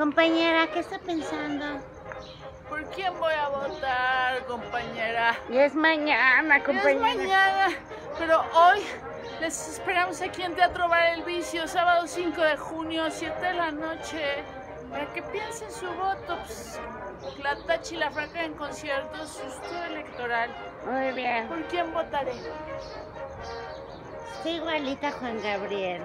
Compañera, ¿qué está pensando? ¿Por quién voy a votar, compañera? Y es mañana, compañera. es mañana, pero hoy les esperamos aquí en Teatro Bar El Vicio, sábado 5 de junio, 7 de la noche, para que piensen su voto. Pues, la Tachi y la Franca en conciertos, susto electoral. Muy bien. ¿Por quién votaré? Estoy igualita a Juan Gabriel.